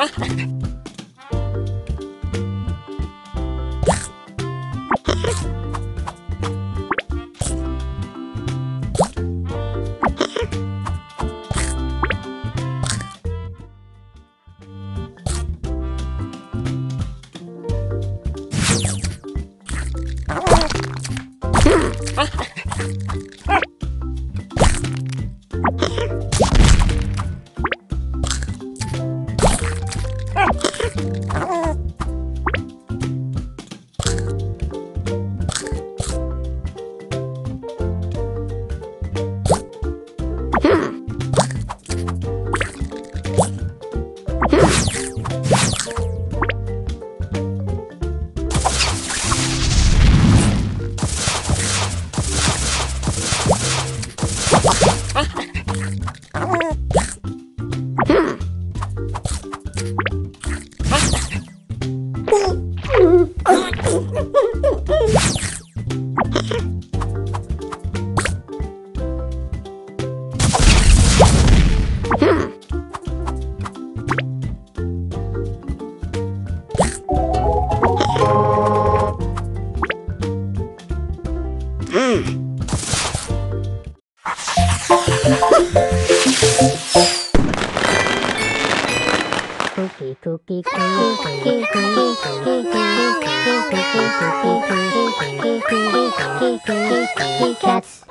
Ah! Oh! Cookie, cookie, cookie, cookie, cats.